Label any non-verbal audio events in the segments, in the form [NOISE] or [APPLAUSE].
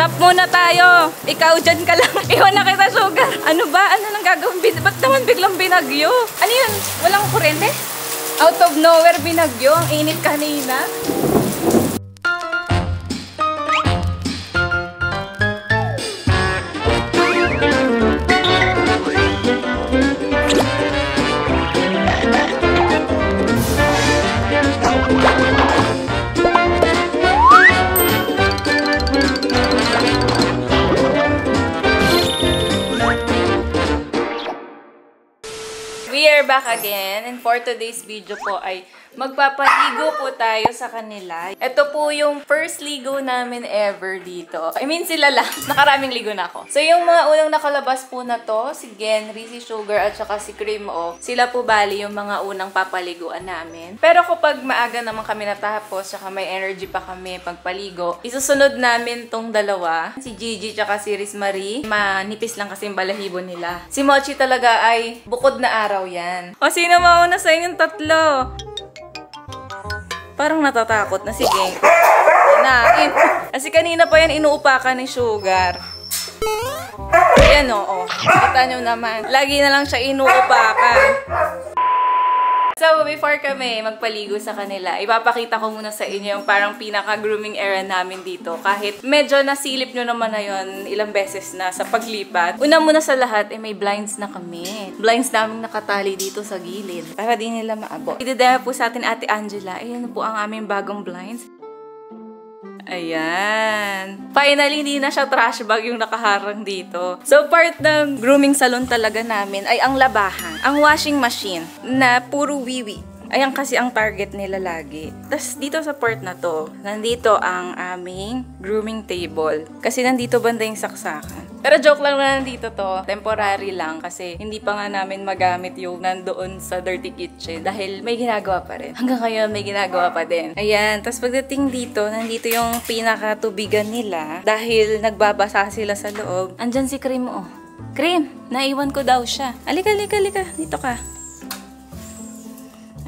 Stop muna tayo. Ikaw dyan ka lang. [LAUGHS] Iwan na kita, sugar. Ano ba? Ano nang gagawin? Ba't naman biglang binagyo? Ano yun? Walang kurente? Out of nowhere binagyo. Ang init kanina. Back again. And for today's video po ay magpapaligo po tayo sa kanila. Ito po yung first ligo namin ever dito. I mean sila lang. [LAUGHS] Nakaraming ligo na ako. So yung mga unang nakalabas po na to, si Genry, si Sugar at saka si Cream O, sila po bali yung mga unang papaliguan namin. Pero kapag maaga naman kami natapos, saka may energy pa kami pagpaligo, isusunod namin tong dalawa, si Gigi tsaka si Riz Marie. Manipis lang kasi yung balahibo nila. Si Mochi talaga ay bukod na araw yan. O sino mauna sa inyong tatlo? Parang natatakot na. Sige. Yan na. In- Kasi kanina pa yan inuupakan ni Sugar. Ayan o. Oh, Kita nyo naman. Lagi na lang siya inuupakan. So, before kami magpaligo sa kanila, ipapakita ko muna sa inyo yung parang pinaka-grooming era namin dito. Kahit medyo nasilip nyo naman na yon ilang beses na sa paglipat. Una muna sa lahat, eh, may blinds na kami. Blinds namin nakatali dito sa gilid. Para di nila maabot. Idedemo po sa atin Ate Angela. Ayan po ang aming bagong blinds. Ayan. Finally, hindi na siya trash bag yung nakaharang dito. So, part ng grooming salon talaga namin ay ang labahan. Ang washing machine na puro wiwi. Ayan kasi ang target nila lagi. Tapos dito sa part na to, nandito ang aming grooming table. Kasi nandito banda yung saksakan. Pero joke lang na nandito to. Temporary lang kasi hindi pa nga namin magamit yung nandoon sa dirty kitchen dahil may ginagawa pa rin. Hanggang ngayon may ginagawa pa din. Ayan. Tapos pagdating dito, nandito yung pinakatubigan nila dahil nagbabasa sila sa loob. Andyan si Cream oh. Cream, naiwan ko daw siya. Alika, alika, alika. Dito ka.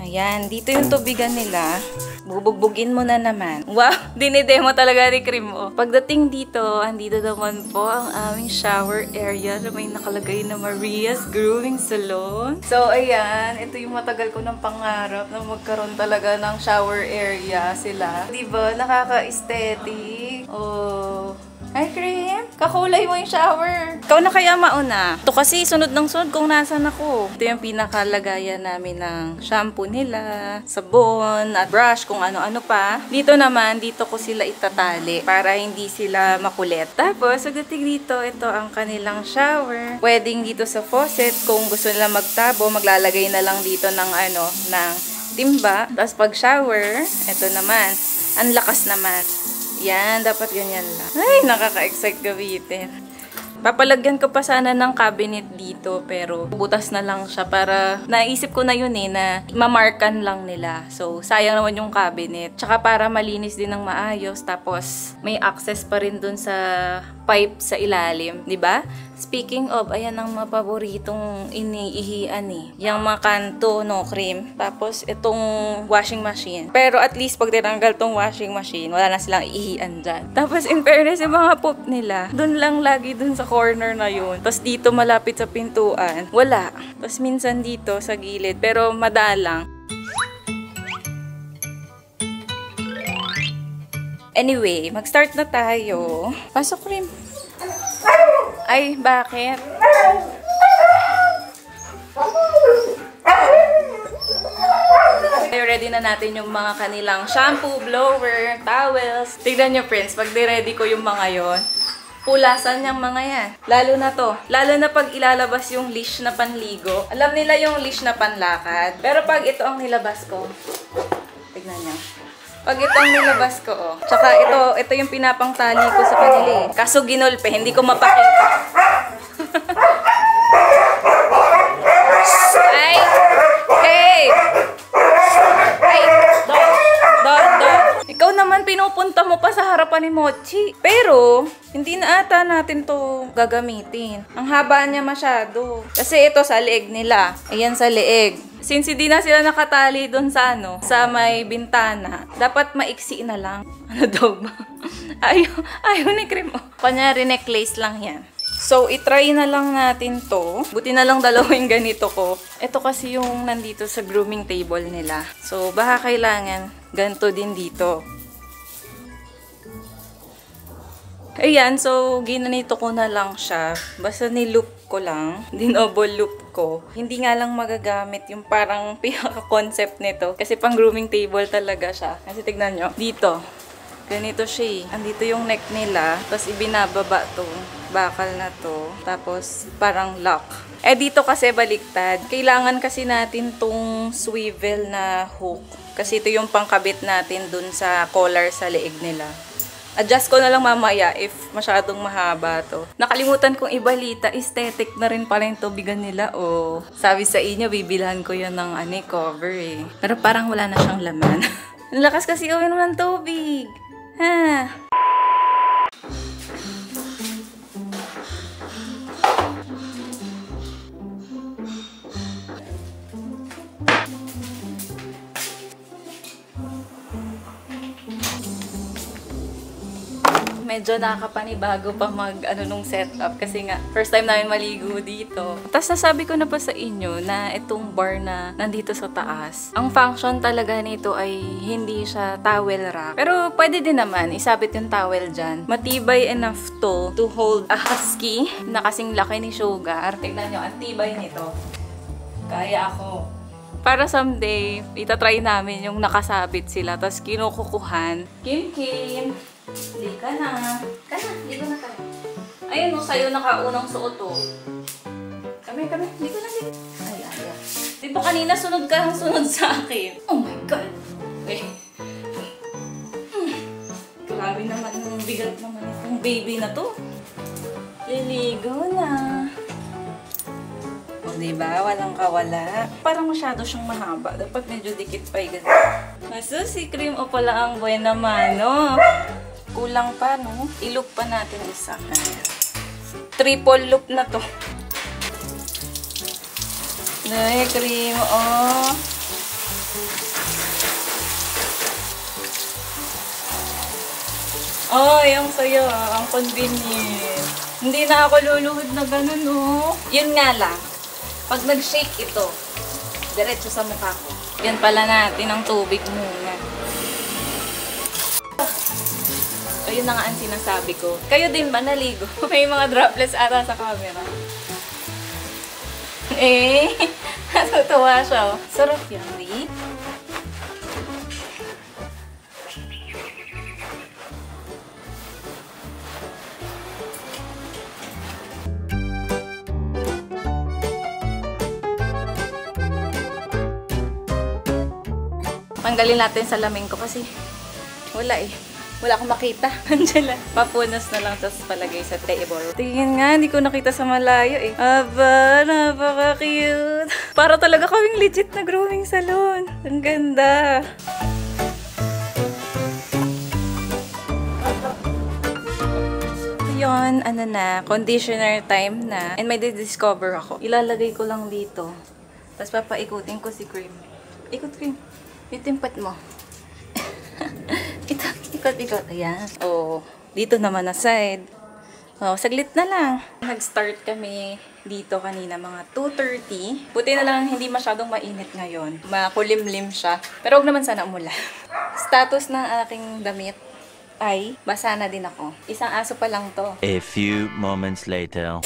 Ayan, dito yung tubigan nila. Bubugbugin mo na naman. Wow, [LAUGHS] dinidemo talaga ni Cream oh. Pagdating dito, andito naman po ang aming shower area na may nakalagay na Maria's Grooming Salon. So, ayan, ito yung matagal ko ng pangarap na magkaroon talaga ng shower area sila. Diba? Nakaka-aesthetic. Oh. Hi, Cream! Kakulay mo yung shower. Ikaw na kaya mauna. Ito kasi sunod ng sunod kung nasan ako. Ito yung pinakalagayan namin ng shampoo nila, sabon, at brush, kung ano-ano pa. Dito naman, dito ko sila itatali para hindi sila makulit. Tapos, pagdating dito, ito ang kanilang shower. Pwedeng dito sa faucet, kung gusto nila magtabo, maglalagay na lang dito ng ano, ng timba. Tapos pag shower, ito naman, ang lakas naman. Yan, dapat ganyan lang. Ay, nakaka-excite gamitin. Papalagyan ko pa sana ng cabinet dito pero butas na lang siya para naisip ko na yun eh na mamarkan lang nila. So, sayang naman yung cabinet. Tsaka para malinis din ng maayos tapos may access pa rin dun sa pipe sa ilalim, 'di ba? Speaking of, ayan ang mga paboritong iniihian eh. Yung mga kanto, no, cream. Tapos, itong washing machine. Pero at least, pag tinanggal tong washing machine, wala na silang ihian dyan. Tapos, in fairness, yung mga poop nila, dun lang lagi dun sa corner na yun. Tapos, dito malapit sa pintuan, wala. Tapos, minsan dito sa gilid, pero madalang. Anyway, mag-start na tayo. Pasok, cream. Ay, bakit? Okay, ready na natin yung mga kanilang shampoo, blower, towels. Tignan nyo, friends, pag ready ko yung mga yon, pulasan yung mga yan. Lalo na to. Lalo na pag ilalabas yung leash na panligo. Alam nila yung leash na panlakad. Pero pag ito ang nilabas ko, tignan nyo. Pag ito ang nilabas ko, oh. Tsaka ito, ito yung pinapangtali ko sa kanila eh. Kaso ginulpe, hindi ko mapakita. [LAUGHS] Ay! Hey! Ay! Ikaw naman pinupunta mo pa sa harapan ni Mochi. Pero, hindi na ata natin to gagamitin. Ang haba niya masyado. Kasi ito sa leeg nila. Ayan sa leeg. Since hindi na sila nakatali doon sa ano, sa may bintana, dapat maiksi na lang. [LAUGHS] Ano daw ba? [LAUGHS] ayaw, ayaw ni. Oh. Kanyari necklace lang yan. So, itry na lang natin to. Buti na lang dalawa yung ganito ko. Ito kasi yung nandito sa grooming table nila. So, baka kailangan ganito din dito. Ayan, so ginanito ko na lang siya. Basta niloop ko lang. [LAUGHS] Dinoble loop ko. Hindi nga lang magagamit yung parang [LAUGHS] pinaka-concept nito. Kasi pang grooming table talaga siya. Kasi tignan nyo, dito. Ganito siya eh. Andito yung neck nila. Tapos ibinababa to. Bakal na to. Tapos parang lock. Eh dito kasi baliktad. Kailangan kasi natin tong swivel na hook. Kasi ito yung pangkabit natin dun sa collar sa leeg nila. Adjust ko na lang mamaya if masyadong mahaba to. Nakalimutan kong ibalita, aesthetic na rin pala yung tubigan nila. O sabi sa inyo, bibilhan ko yan ng ano, cover eh. Pero parang wala na siyang laman. [LAUGHS] Ang lakas kasi uminom ng tubig. Ha? Medyo nakakapanibago pa mag ano nung setup kasi nga first time namin maligo dito. Tapos nasabi ko na pa sa inyo na itong bar na nandito sa taas, ang function talaga nito ay hindi siya towel rack. Pero pwede din naman isabit yung towel dyan. Matibay enough to to hold a husky na kasing laki ni Sugar. Tignan nyo, ang tibay nito. Kaya ako. Para someday, itatry namin yung nakasabit sila, tapos kinukukuhan. Kim Kim, hindi ka na. Ka na, ka na tayo. Ayun, no, sa'yo nakaunang suot to. Kami, kami, ko na din. Ay, ay, ay. Di ba kanina sunod ka ang sunod sa akin? Oh my God. Okay. Hmm. Grabe naman, ang bigat naman itong baby na to. Liligo na. O, diba? Walang kawala. Parang masyado siyang mahaba. Dapat medyo dikit pa yung ganun. Maso, si cream o pala ang buena mano. Kulang pa, no? I-loop pa natin isa. Triple loop na to. Ay, cream, oh. Oh, yung sayo, ang convenient. Hindi na ako luluhod na ganun, oh. Yun nga lang, pag nag-shake ito, diretso sa mukha ko. Yan pala natin ang tubig muna. Ayun na nga ang sinasabi ko. Kayo din ba naligo? [LAUGHS] May mga droplets ata sa camera. [LAUGHS] Eh, [LAUGHS] natutuwa siya. Oh. Sarap yan, Lee. Tanggalin natin sa laming ko kasi wala eh. Wala akong makita. [LAUGHS] Angela. Papunas na lang tapos palagay sa table. Tingin nga, hindi ko nakita sa malayo eh. Aba, napaka-cute. [LAUGHS] Para talaga kaming legit na grooming salon. Ang ganda. Yun, ano na, conditioner time na. And may discover ako. Ilalagay ko lang dito. Tapos papaikutin ko si cream. Ikot cream. Yung timpat mo. [LAUGHS] Ito, ikot, ikot. Ayan. Oh, dito naman na side. Oh, saglit na lang. Nag-start kami dito kanina mga 2.30. Buti na lang hindi masyadong mainit ngayon. Makulimlim siya. Pero huwag naman sana umulan. [LAUGHS] Status ng aking damit ay basa na din ako. Isang aso pa lang to. A few moments later.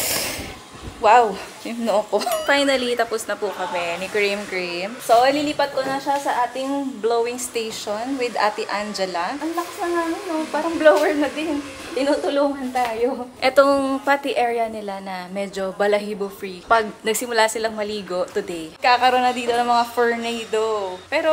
Wow! Yung noo ko. [LAUGHS] Finally, tapos na po kami ni Cream Cream. So, lilipat ko na siya sa ating blowing station with Ate Angela. Ang lakas na nga no? Parang blower na din. Tinutulungan tayo. Etong pati area nila na medyo balahibo-free. Pag nagsimula silang maligo today, kakaroon na dito ng mga tornado. Pero,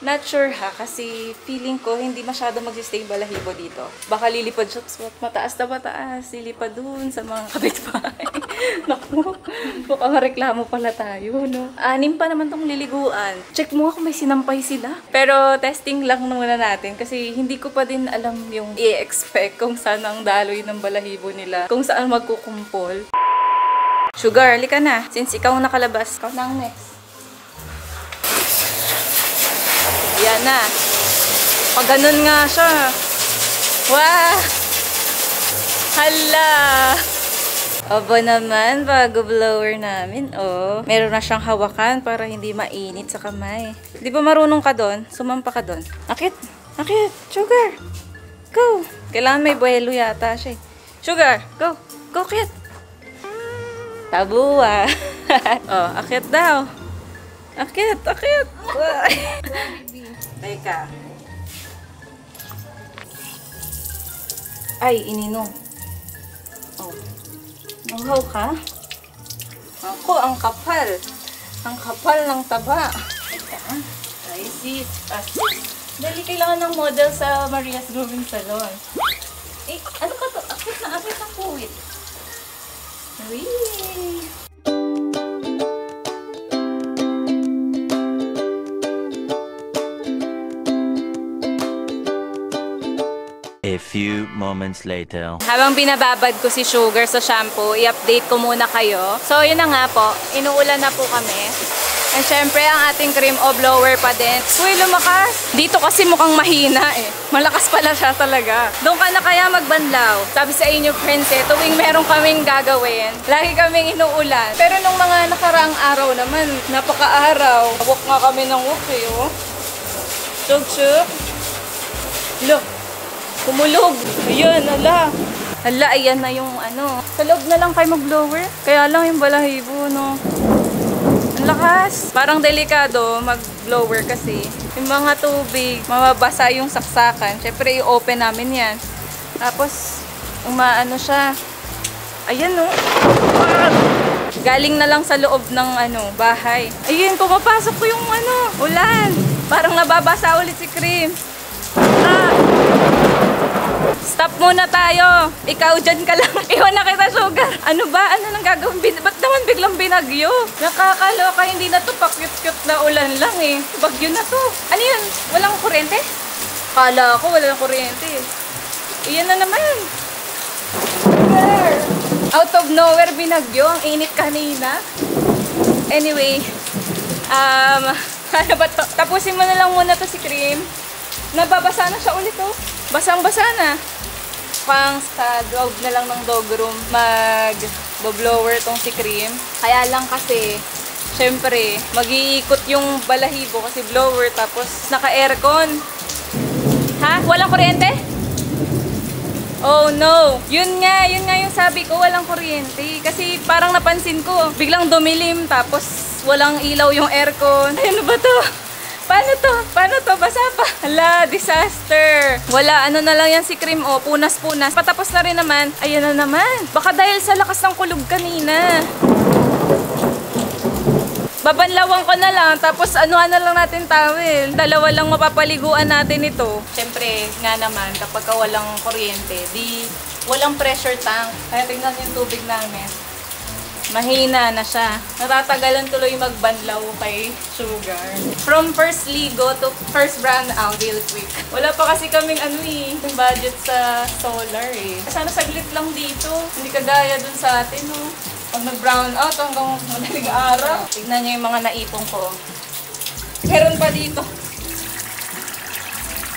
Not sure ha, kasi feeling ko hindi masyado magsistay balahibo dito. Baka lilipad siya, mataas na mataas, lilipad dun sa mga kapitbahay. [LAUGHS] Naku, baka mareklamo pala tayo, no? Anim pa naman tong liliguan. Check mo kung may sinampay sila. Pero testing lang muna natin kasi hindi ko pa din alam yung i-expect kung saan ang daloy ng balahibo nila, kung saan magkukumpol. Sugar, lika na. Since ikaw ang nakalabas, ikaw na ang next. Yan na. Pag ganun nga siya, Wow! Hala! Aba naman, bago blower namin. Oh, meron na siyang hawakan para hindi mainit sa kamay. Di ba marunong ka doon? Sumampa ka doon. Akit! Akit! Sugar! Go! Kailangan may buhelo yata siya. eh. Sugar! Go! Go, Kit! Tabuwa! [LAUGHS] oh, akit daw. Akit! Akit! [LAUGHS] Teka. Ay, ininom. Oh. Nanghaw ka? Ako, ang kapal. Ang kapal ng taba. Teka, I see. Ah, Dali, kailangan ng model sa Maria's Grooming Salon. Eh, ano ka to? Akit na akit ang puwit. Wee! Moments later. Habang binababad ko si Sugar sa shampoo, i-update ko muna kayo. So, yun na nga po. Inuulan na po kami. And syempre, ang ating cream o blower pa din. Uy, lumakas! Dito kasi mukhang mahina eh. Malakas pala siya talaga. Doon ka na kaya magbanlaw. Sabi sa inyo, friends eh, tuwing meron kaming gagawin, lagi kaming inuulan. Pero nung mga nakaraang araw naman, napaka-araw. Walk nga kami ng walk eh, oh. Chug-chug. Look, Kumulog. Ayun, ala. Ala, ayan na yung ano. Sa loob na lang kayo mag-blower. Kaya lang yung balahibo, no. Ang lakas. Parang delikado mag-blower kasi. Yung mga tubig, mababasa yung saksakan. Siyempre, i-open namin yan. Tapos, umaano siya. Ayan, no. Galing na lang sa loob ng ano, bahay. Ayun, pumapasok ko yung ano, ulan. Parang nababasa ulit si Cream. Ah! Stop muna tayo. Ikaw dyan ka lang. [LAUGHS] Iwan na kita, Sugar. Ano ba? Ano nang gagawin? Bin Ba't naman biglang binagyo? Nakakaloka. Hindi na to pakyut-kyut na ulan lang eh. Bagyo na to. Ano yun? Walang kuryente? Kala ko walang kuryente. Iyan na naman. Out of nowhere binagyo. Ang init kanina. Anyway, um, [LAUGHS] ano ba to? Tapusin mo na lang muna to si Cream. Nababasa na siya ulit oh. Basang-basa na. Pang sa loob na lang ng dog room mag-blower tong si Cream. Kaya lang kasi, syempre, mag-iikot yung balahibo kasi blower tapos naka-aircon. Ha? Walang kuryente? Oh no! Yun nga, yun nga yung sabi ko, walang kuryente. Kasi parang napansin ko, biglang dumilim tapos walang ilaw yung aircon. [LAUGHS] Ano ba to? Paano to? Paano to? Basa pa. Hala, disaster. Wala, ano na lang yan si Cream, oh. Punas-punas. Patapos na rin naman. Ayan na naman. Baka dahil sa lakas ng kulog kanina. Babanlawan ko na lang, tapos anuhan na lang natin towel. Dalawa lang mapapaliguan natin ito. Siyempre, nga naman, kapag ka walang kuryente, di walang pressure tank. Kaya tingnan yung tubig namin. Mahina na siya. Natatagalan tuloy magbanlaw kay Sugar. From first ligo to first brown out real quick. Wala pa kasi kaming ano eh, budget sa solar eh. Sana saglit lang dito. Hindi kagaya dun sa atin no. Pag nag-brown out hanggang madaling araw. Tignan niyo yung mga naipong ko. Meron pa dito.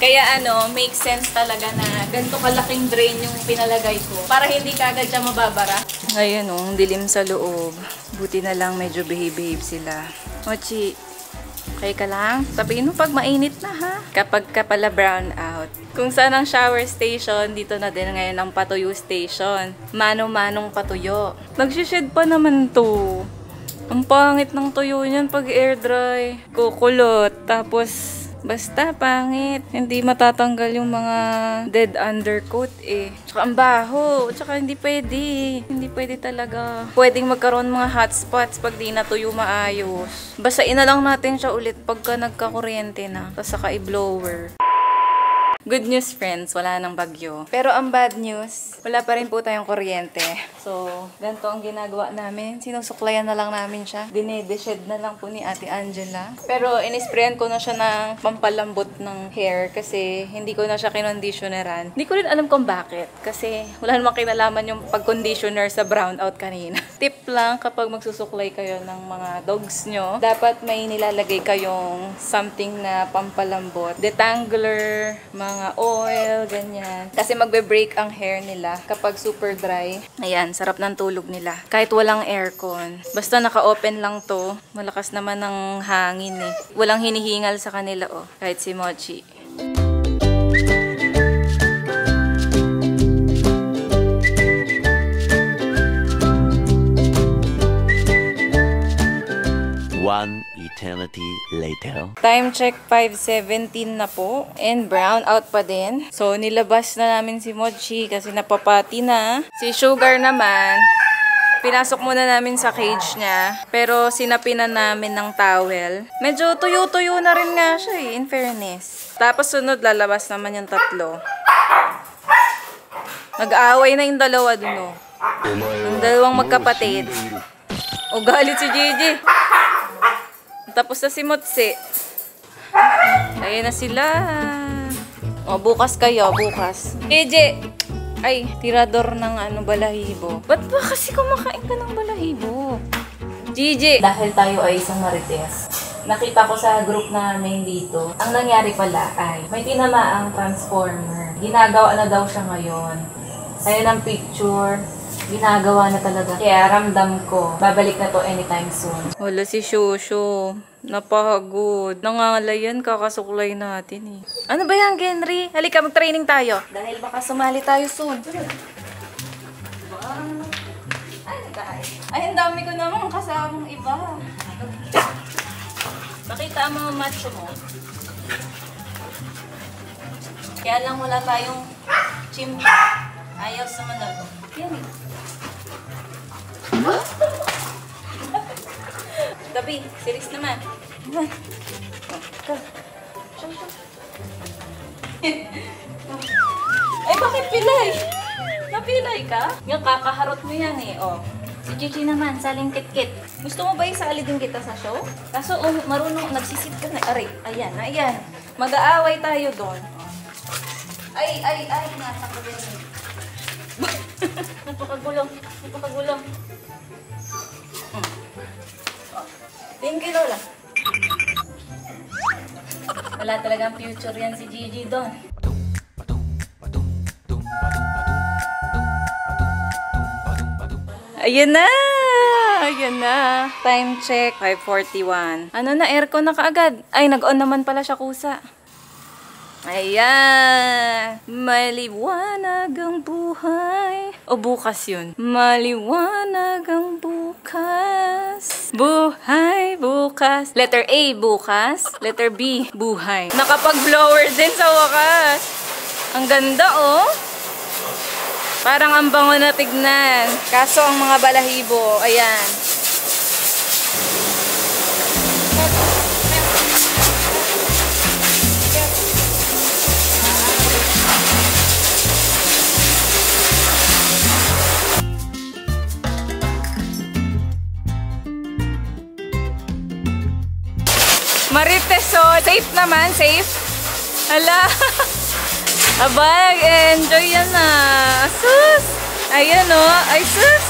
Kaya ano, make sense talaga na ganito kalaking drain yung pinalagay ko. Para hindi kagad siya mababara. Ayun oh, dilim sa loob. Buti na lang medyo behave-behave sila. Mochi, okay ka lang? Sabihin mo pag mainit na ha. Kapag ka pala brown out. Kung saan ang shower station, dito na din ngayon ang patuyo station. Mano-manong patuyo. Nagsished pa naman to. Ang pangit ng tuyo niyan pag air dry. Kukulot. Tapos Basta, pangit. Hindi matatanggal yung mga dead undercoat eh. Tsaka ang baho. Tsaka hindi pwede. Hindi pwede talaga. Pwedeng magkaroon mga hotspots pag di natuyo maayos. Basain na lang natin siya ulit pagka nagkakuryente na. Tapos saka i-blower. Good news friends, wala nang bagyo. Pero ang bad news, wala pa rin po tayong kuryente. So, ganito ang ginagawa namin. Sinusuklayan na lang namin siya. Dinedeshed na lang po ni Ate Angela. Pero inisprayan ko na siya ng pampalambot ng hair kasi hindi ko na siya kinonditioneran. Hindi ko rin alam kung bakit. Kasi wala namang kinalaman yung pag-conditioner sa brownout kanina. [LAUGHS] Tip lang kapag magsusuklay kayo ng mga dogs nyo, dapat may nilalagay kayong something na pampalambot. Detangler, mga mga oil, ganyan. Kasi magbe-break ang hair nila kapag super dry. Ayan, sarap ng tulog nila. Kahit walang aircon. Basta naka-open lang to. Malakas naman ng hangin eh. Walang hinihingal sa kanila oh. Kahit si Mochi. One eternity later. Time check 5.17 na po. And brown out pa din. So, nilabas na namin si Mochi kasi napapati na. Si Sugar naman, pinasok muna namin sa cage niya. Pero sinapinan namin ng towel. Medyo tuyo-tuyo na rin nga siya eh, in fairness. Tapos sunod, lalabas naman yung tatlo. Nag-aaway na yung dalawa dun oh. Yung dalawang magkapatid. O galit si Gigi. Tapos na si Motsi. Ayan na sila. O, bukas kayo, bukas. Gigi! Ay, tirador ng ano, balahibo. Ba't ba kasi kumakain ka ng balahibo? Gigi! Dahil tayo ay isang marites, nakita ko sa group namin dito, ang nangyari pala ay may tinamaang transformer. Ginagawa na daw siya ngayon. Ayun ang picture. Ginagawa na talaga. Kaya ramdam ko, babalik na to anytime soon. Wala si Shosho. Napagod. Nangangalayan, kakasuklay natin eh. Ano ba yan, Genry? Halika, mag-training tayo. Dahil baka sumali tayo soon. Ay, ang dami ko namang kasamang iba. Nakita mo ang macho mo. Kaya lang wala tayong chimney. Ayaw sumunod. Yan eh. Gabi, series naman. Naman. Siya. [LAUGHS] Ay, bakit pilay? Napilay ka? Yung kakaharot mo yan eh, oh. Si Gigi naman, saling kit-kit. Gusto mo ba isali din kita sa show? Kaso, oh, marunong, nagsisit ka na. Aray, ayan, ayan. Mag-aaway tayo doon. Ay, ay, ay, nasa ko din. [LAUGHS] Napakagulong, napakagulong. Thank you, Lola. Wala talagang future yan si Gigi doon. Ayan na! Ayan na. Time check, 5.41. Ano na, aircon na kaagad. Ay, nag-on naman pala siya kusa. Ayan! Maliwanag ang buhay. O bukas yun. Maliwanag ang bukas. Buhay, bukas. Letter A, bukas. Letter B, buhay. Nakapag-blower din sa wakas. Ang ganda, oh. Parang ang bango na tignan. Kaso ang mga balahibo, ayan. Marites, so safe naman, safe. Hala. [LAUGHS] Abag, enjoy yan na. Asus! Ayan o. Oh. Ay, sus!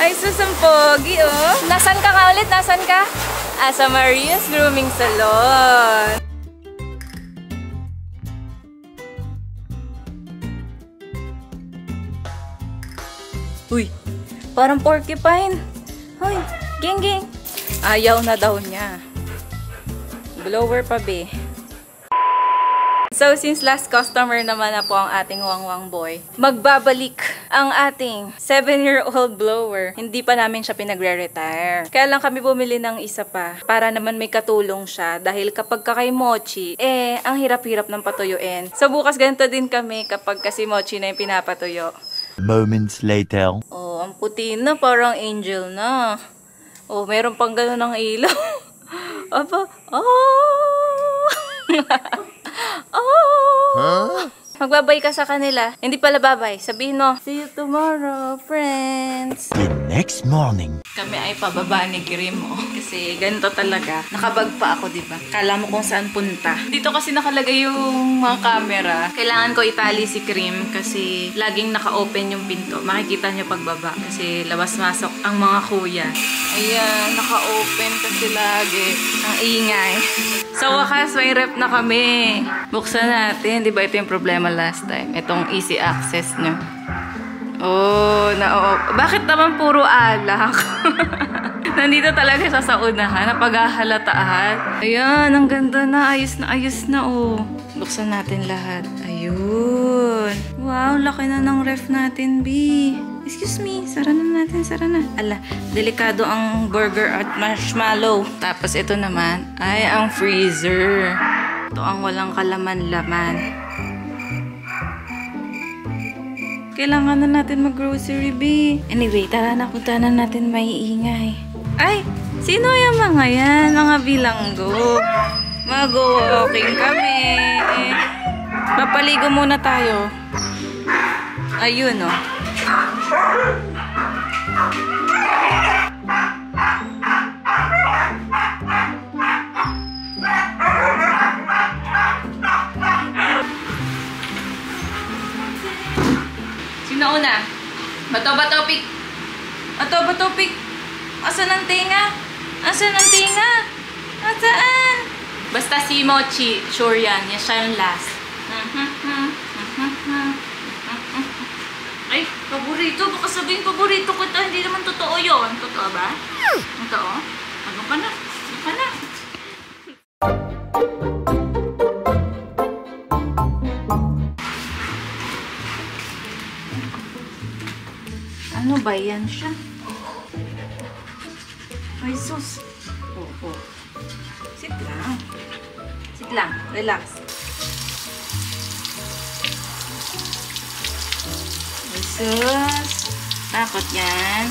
Ay, sus ang pogi o. Oh. Nasaan ka nga ulit? Nasaan ka? Ah, sa Maria's Grooming Salon. Uy, parang porcupine. Hoy, ging. Ayaw na daw niya. Blower pa be. So, since last customer naman na po ang ating wangwang boy, magbabalik ang ating 7-year-old blower. Hindi pa namin siya pinagre-retire. Kaya lang kami bumili ng isa pa para naman may katulong siya dahil kapag kay Mochi, eh, ang hirap-hirap ng patuyuin. So, bukas ganito din kami kapag kasi Mochi na yung pinapatuyo. Moments later. Oh, ang puti na, parang angel na. Oh, meron pang gano'n ng ilaw. [LAUGHS] Aba, oh! oh! Magbabay ka sa kanila. Hindi pala babay. Sabihin mo, see you tomorrow, friends. The next morning. Kami ay pababa ni Kirim, oh. Kasi ganito talaga. Nakabag pa ako, di ba? Kala mo kung saan punta. Dito kasi nakalagay yung mga camera. Kailangan ko itali si Kirim kasi laging naka-open yung pinto. Makikita niyo pagbaba kasi labas-masok ang mga kuya. Ayan, naka-open kasi lagi. Ang ingay. Sa wakas, may rep na kami. Buksan natin. Di ba ito yung problema last time? Itong easy access nyo. Oh, na oh. Bakit naman puro alak? [LAUGHS] Nandito talaga siya sa unahan, napaghahalataan. Ayan, ang ganda na. Ayos na, ayos na, oh. Buksan natin lahat. Ayun. Wow, laki na ng ref natin, B. Excuse me, sara na natin, sara na. Ala, delikado ang burger at marshmallow. Tapos ito naman ay ang freezer. Ito ang walang kalaman-laman. Kailangan na natin mag-grocery, B. Anyway, tara na, punta na natin may ingay. Ay, sino yung mga yan? Mga bilanggo. Mag-walking kami. Papaligo muna tayo. Ayun, oh. Sino una? Bato, bato, pik. Bato, bato, pik. Asan ang tinga? Asan ang tinga? Asaan? Basta si Mochi, sure yan. Yan siya yung last. Ay, paborito. Baka sabihin paborito ko ito. Hindi naman totoo yun. Totoo ba? Totoo? Ano ka na? Ano ba yan siya? Ay, sus. Oh. Sit lang. Sit lang. Relax. Ay, sus. Takot yan.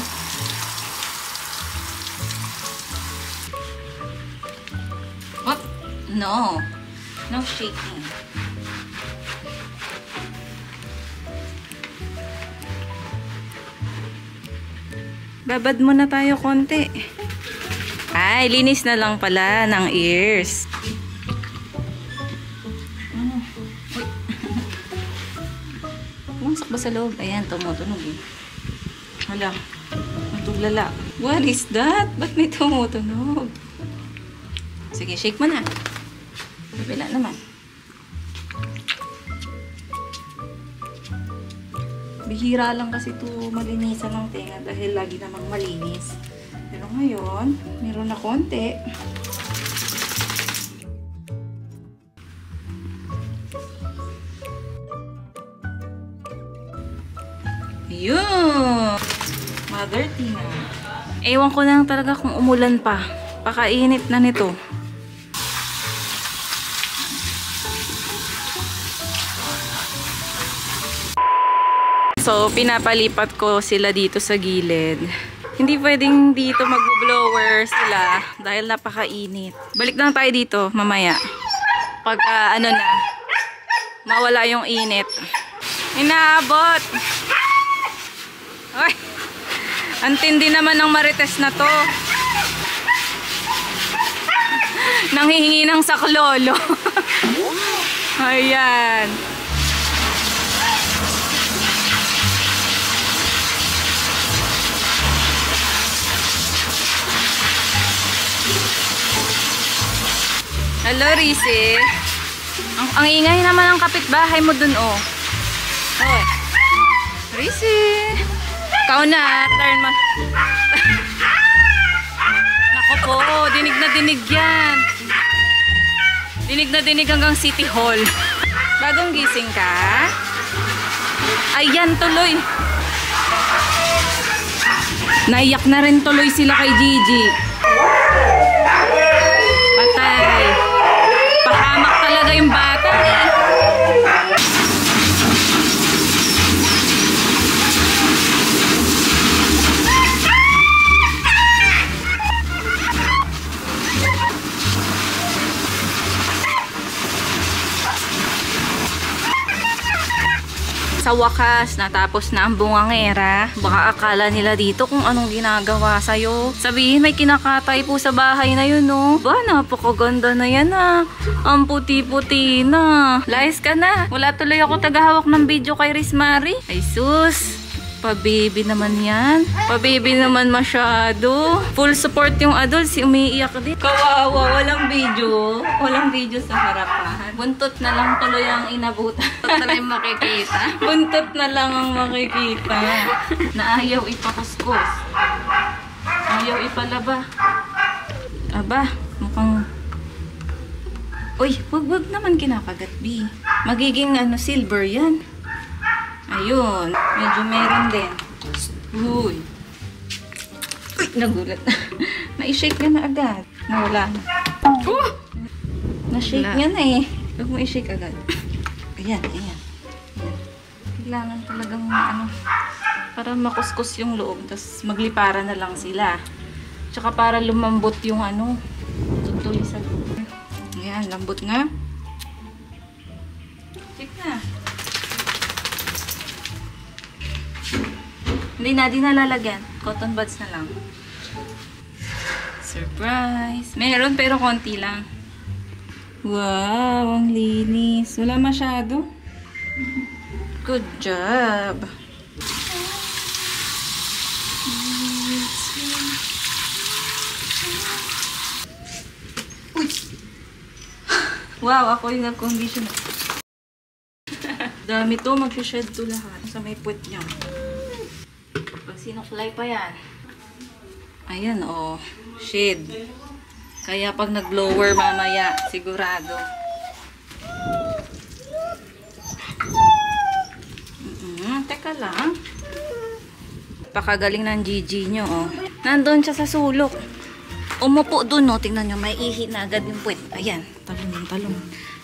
What? No. No shaking. Babad muna tayo konti. Ay, linis na lang pala ng ears. Ano? Pumasok ba sa loob? Ayan, tumutunog eh. Hala, nagtuglala. What is that? Ba't may tumutunog? Sige, shake mo na. Kabila naman. Bihira lang kasi ito malinisan ng tenga dahil lagi namang malinis. Pero ngayon, meron na konti. Yun! Mother Tina. Ewan ko lang talaga kung umulan pa. Pakainit na nito. So, pinapalipat ko sila dito sa gilid. Hindi pwedeng dito mag-blower sila dahil napakainit. Balik lang tayo dito mamaya. Pagka ano na, mawala yung init. Inaabot! Ay! Ang tindi naman ng marites na to. Nanghihingi ng saklolo. [LAUGHS] Ayan. Hello, Rizzy. Ang, ang ingay naman ng kapitbahay mo dun, oh. Hoy. Rizzy. Ikaw na. Turn mo. Nako po. Dinig na dinig yan. Dinig na dinig hanggang City Hall. Bagong gising ka? Ayan, tuloy. Naiyak na rin tuloy sila kay Gigi. Sa wakas, natapos na ang bungangera. Baka akala nila dito kung anong ginagawa sa'yo. Sabihin, may kinakatay po sa bahay na yun, no? Ba, napakaganda na yan, ah. Ang puti-puti na. Layas ka na. Wala tuloy ako tagahawak ng video kay Riz Mari. Ay, sus. Pa-baby naman yan. Pa-baby naman masyado. Full support yung adults. Si umiiyak din. Kawawa. Walang video. Walang video sa harapan. Buntot na lang tuloy ang inabutan. Ito na makikita. Buntot na lang ang makikita. Na ayaw ipakuskus. Ayaw ipalaba. Aba, mukhang... Uy, wag wag naman kinakagat, B. Magiging ano, silver yan. Ayun, medyo meron din. Uy. Uy, nagulat [LAUGHS] na. Na-shake niya na agad. Nawala na. Oh! Na-shake niya na eh. Huwag mo i-shake agad. Ayan, ayan. ayan. Kailangan talagang ano, para makuskus yung loob, tapos maglipara na lang sila. Tsaka para lumambot yung ano, tutuloy sa loob. Ayan, lambot nga. Check na. Hindi na, di nalalagyan. Cotton buds na lang. Surprise! Meron pero konti lang. Wow, ang linis. Wala masyado. Good job. Wow, ako yung nag-conditioner. [LAUGHS] Dami to, mag-shed to lahat. Sa may puwet niya. Pag sinuklay pa yan. Ayan, oh. Shade. Kaya pag nag-blower mamaya, sigurado. Mm, teka lang. Pakagaling ng Gigi nyo, oh. Nandun siya sa sulok. Umupo dun, no. Tingnan nyo, may ihi na agad yung puwet. Ayan, talon ng talon.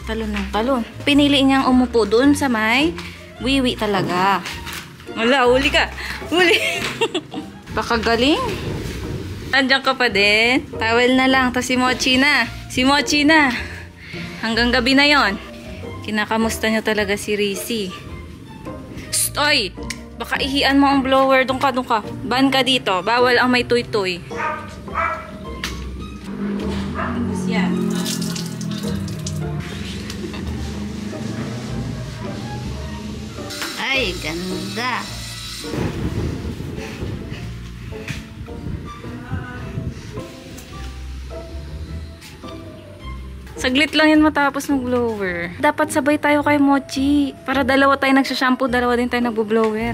Talon ng talon. Pinili niyang umupo dun sa may wiwi talaga. Wala, huli ka. Huli. Pakagaling. Andiyan ka pa din. Towel na lang. Tapos si Mochi na. Si Mochi na. Hanggang gabi na yon. Kinakamusta niya talaga si Risi. Shh! Oy! Baka ihian mo ang blower. Doon ka, doon ka. Ban ka dito. Bawal ang may tuy-tuy. Ay, ganda. Saglit lang yan matapos ng blower. Dapat sabay tayo kay Mochi. Para dalawa tayo nagsashampoo, dalawa din tayo nagbo-blower.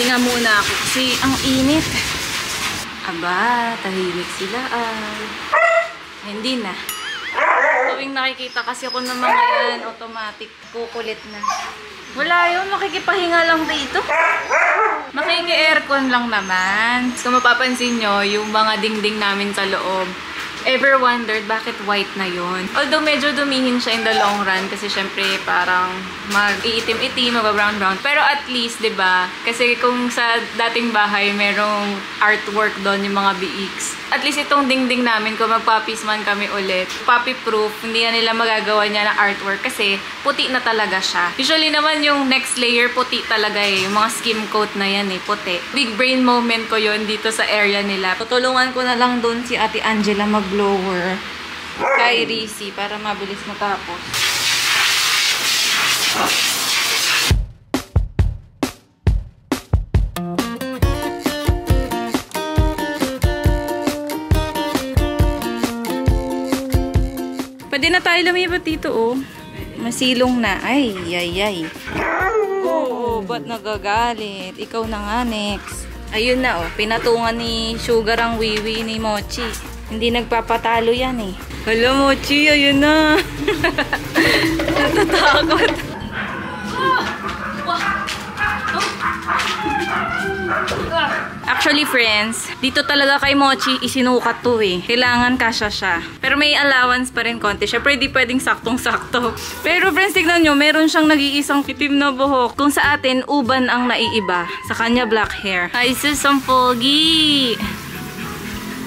Pahinga muna ako kasi ang init. Aba, tahimik sila ah. Hindi na. Tuwing nakikita kasi ako ng mga yan, automatic, kukulit na. Wala yun, makikipahinga lang dito. Makiki-aircon lang naman. Kung mapapansin nyo, yung mga dingding namin sa loob, ever wondered bakit white na yun? Although medyo dumihin siya in the long run kasi syempre parang mag-iitim-itim, mag-brown-brown. Pero at least, 'di ba? Kasi kung sa dating bahay merong artwork doon yung mga BX. At least itong dingding namin kung magpapis man kami ulit, puppy proof, hindi na nila magagawa niya ng artwork kasi puti na talaga siya. Usually naman yung next layer puti talaga eh, yung mga skim coat na yan eh, puti. Big brain moment ko yon dito sa area nila. Tutulungan ko na lang doon si Ate Angela mag-blower kay Risi para mabilis matapos. Pwede na tayo lumipat dito, oh. Masilong na. Ay, ay, ay. Oo, ba't nagagalit? Ikaw na nga, next. Ayun na, oh. Pinatungan ni Sugar ang wiwi ni Mochi. Hindi nagpapatalo yan, eh. Hala, Mochi, ayun na. Natatakot. Actually, friends, dito talaga kay Mochi isinukat to eh. Kailangan kasya siya. Pero may allowance pa rin konti. Syempre, di pwedeng saktong-sakto. Pero friends, tignan nyo, meron siyang nag-iisang itim na buhok. Kung sa atin, uban ang naiiba. Sa kanya, black hair. Ay, sis, ang pogi.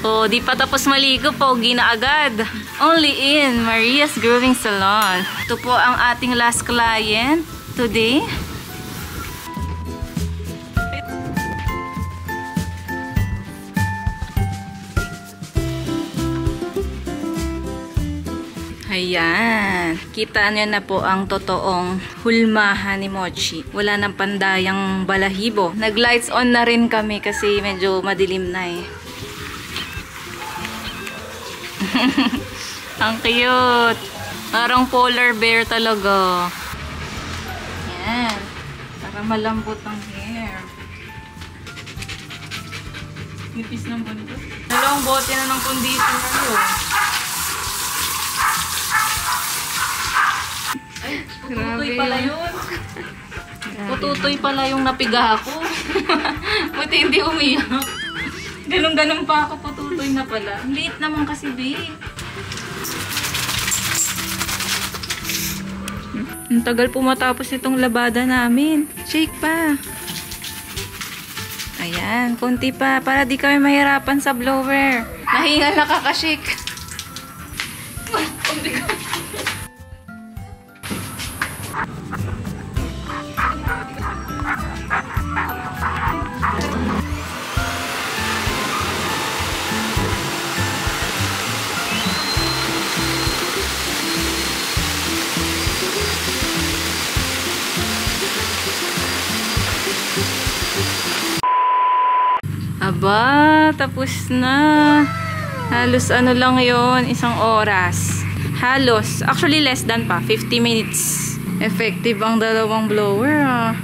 Oh, di pa tapos maligo, pogi na agad. Only in Maria's Grooming Salon. Ito po ang ating last client today. Ayan. Kita nyo na po ang totoong hulmahan ni Mochi. Wala nang pandayang balahibo. Nag-lights on na rin kami kasi medyo madilim na eh. [LAUGHS] ang cute. Parang polar bear talaga. Yan. Para malambot ang hair. Nipis ng buntot. Dalawang bote na ng conditioner yun. Ay, pututoy pala yun. Pututoy pala yung napiga ako. [LAUGHS] Buti hindi umiyak. Ganun-ganun pa ako, pututoy na pala. Ang liit naman kasi, B. Ang tagal po matapos itong labada namin. Shake pa. Ayan, konti pa. Para di kami mahirapan sa blower. Nahingal na kakashake. Tapos na. Halos ano lang yon isang oras. Halos. Actually, less than pa. 50 minutes. Effective ang dalawang blower, ah.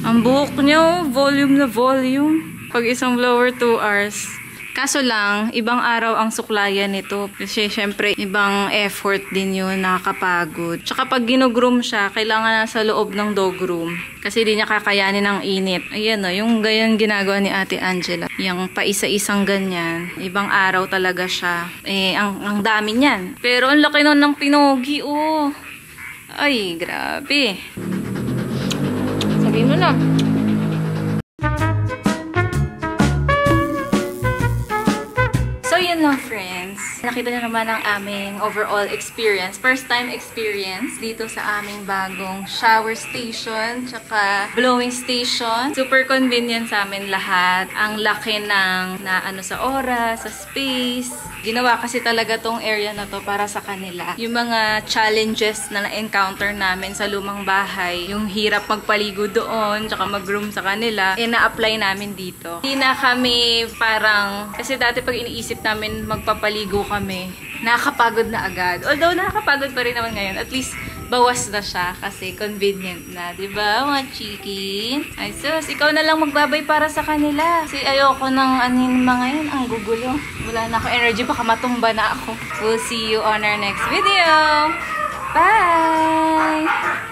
Ang buhok niya, oh, volume na volume. Pag isang blower, 2 hours. Kaso lang, ibang araw ang suklayan nito. Kasi syempre, ibang effort din yun, nakakapagod. Tsaka pag ginugroom siya, kailangan na sa loob ng dog room. Kasi di niya kakayanin ng init. Ayan o, yung ganyan ginagawa ni Ate Angela. Yung paisa-isang ganyan. Ibang araw talaga siya. Eh, ang, ang dami niyan. Pero ang laki nun ng pinogi, oh. Ay, grabe. Sabihin mo na. So, yun lang, friends. Nakita na naman ang aming overall experience. First time experience dito sa aming bagong shower station, tsaka blowing station. Super convenient sa amin lahat. Ang laki ng na ano sa oras, sa space. Ginawa kasi talaga tong area na to para sa kanila. Yung mga challenges na na-encounter namin sa lumang bahay, yung hirap magpaligo doon, tsaka mag-room sa kanila, eh na-apply namin dito. Hindi na kami parang, kasi dati pag iniisip namin magpapaligo kami, nakakapagod na agad. Although nakakapagod pa rin naman ngayon, at least bawas na siya kasi convenient na, ba? Mga chiki. Ay sus, ikaw na lang magbabay para sa kanila. Kasi ayoko nang anin mga yan, ang gugulo. Wala na ako energy, baka matumba na ako. We'll see you on our next video. Bye!